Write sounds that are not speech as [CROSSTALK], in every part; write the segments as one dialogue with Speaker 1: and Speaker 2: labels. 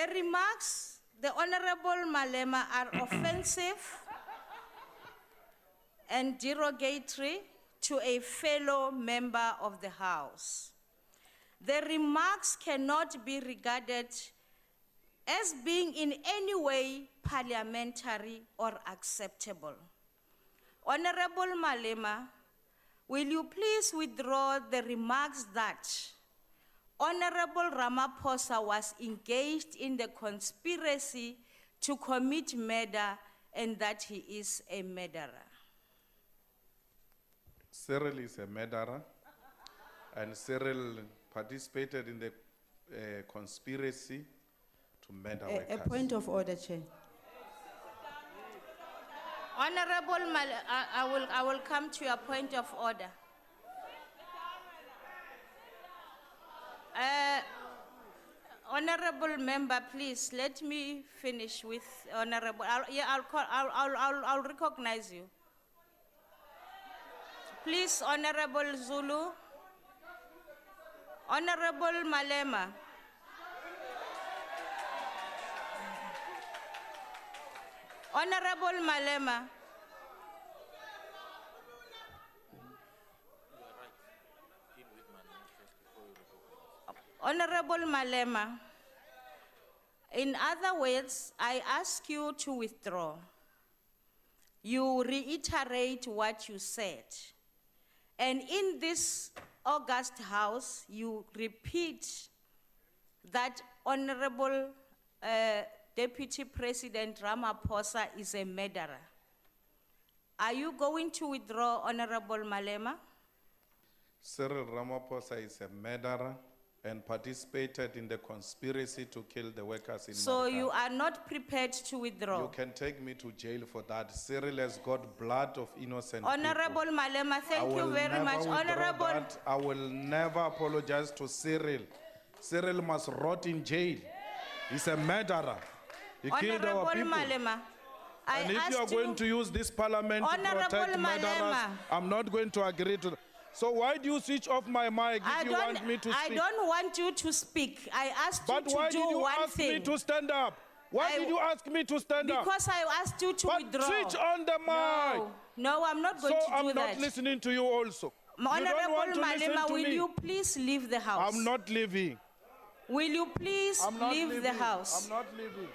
Speaker 1: The remarks, the Honorable Malema are [CLEARS THROAT] offensive and derogatory to a fellow member of the House. The remarks cannot be regarded as being in any way parliamentary or acceptable. Honorable Malema, will you please withdraw the remarks that Honorable Ramaphosa was engaged in the conspiracy to commit murder and that he is a murderer?
Speaker 2: Cyril is a murderer, and Cyril participated in the uh, conspiracy to murder
Speaker 3: A, a
Speaker 2: workers.
Speaker 3: point of order, Chair.
Speaker 1: Honorable Mal, I, I will, I will come to your point of order. Honorable member, please, let me finish with honorable, I'll, yeah, I'll call, I'll, I'll, I'll, I'll recognize you. Please, Honorable Zulu. Honorable Malema. Honorable Malema. Honorable Malema, in other words, I ask you to withdraw. You reiterate what you said. And in this August House, you repeat that Honorable uh, Deputy President Ramaphosa is a murderer. Are you going to withdraw, Honorable Malema?
Speaker 2: Cyril Ramaphosa is a murderer and participated in the conspiracy to kill the workers in
Speaker 1: So
Speaker 2: Marikana.
Speaker 1: you are not prepared to withdraw?
Speaker 2: You can take me to jail for that. Cyril has got blood of innocent people.
Speaker 1: Honorable Malema,
Speaker 2: I
Speaker 1: thank you very much. Honorable,
Speaker 2: that. I will never apologize to Cyril. Cyril must rot in jail. He's a murderer. He killed our
Speaker 1: Honorable
Speaker 2: people.
Speaker 1: Malema, I
Speaker 2: And if you are going
Speaker 1: you,
Speaker 2: to use this parliament to
Speaker 1: Honorable
Speaker 2: protect murderers,
Speaker 1: Malema.
Speaker 2: I'm not going to agree to that. So why do you switch off my mic
Speaker 1: I
Speaker 2: if you want me to speak?
Speaker 1: I don't want you to speak. I asked
Speaker 2: But
Speaker 1: you
Speaker 2: why
Speaker 1: to
Speaker 2: did
Speaker 1: do
Speaker 2: you
Speaker 1: one
Speaker 2: ask me to stand up? Why
Speaker 1: I-
Speaker 2: did you ask me to stand up?
Speaker 1: Because I asked you to
Speaker 2: But
Speaker 1: withdraw.
Speaker 2: switch on the mic.
Speaker 1: No, no, I'm not going
Speaker 2: So
Speaker 1: to do that.
Speaker 2: So I'm not listening to you also. you
Speaker 1: Honorable
Speaker 2: want to listen
Speaker 1: Malema, will
Speaker 2: me.
Speaker 1: you please leave the house?
Speaker 2: I'm not leaving.
Speaker 1: Will you please leave
Speaker 2: leaving.
Speaker 1: the house?
Speaker 2: I'm not leaving.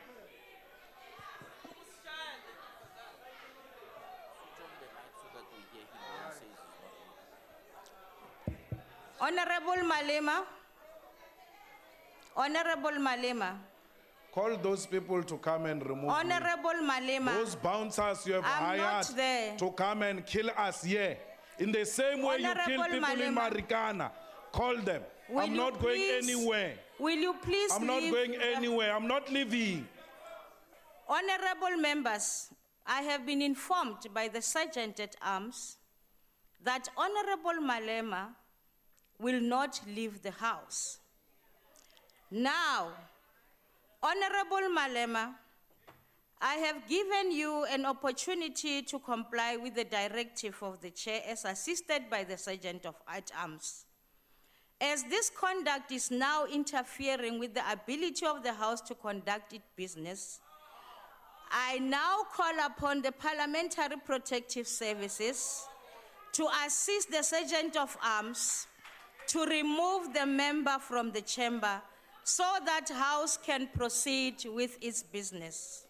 Speaker 1: Honorable Malema. Honorable Malema.
Speaker 2: Call those people to come and remove me.
Speaker 1: Honorable Malema.
Speaker 2: Those bouncers you have
Speaker 1: I'm not
Speaker 2: hired
Speaker 1: there.
Speaker 2: to come and kill us here. In the same way you kill
Speaker 1: Honorable
Speaker 2: people in
Speaker 1: Malema.
Speaker 2: Marikana. Call them.
Speaker 1: Will
Speaker 2: I'm
Speaker 1: you
Speaker 2: not going
Speaker 1: please-
Speaker 2: anywhere.
Speaker 1: Will you please
Speaker 2: I'm not
Speaker 1: leave
Speaker 2: going anywhere. I'm not leaving.
Speaker 1: Honorable members, I have been informed by the Sergeant at Arms that Honorable Malema will not leave the House. Now, Honorable Malema, I have given you an opportunity to comply with the directive of the chair as assisted by the Sergeant of at Arms. As this conduct is now interfering with the ability of the House to conduct its business, I now call upon the Parliamentary Protective Services to assist the Sergeant of Arms to remove the member from the chamber so that House can proceed with its business.